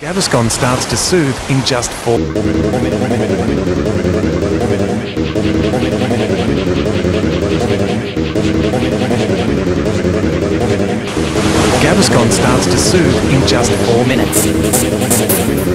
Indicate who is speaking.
Speaker 1: Gaviscon starts to soothe in just four Gaviscon starts to soothe in just four minutes.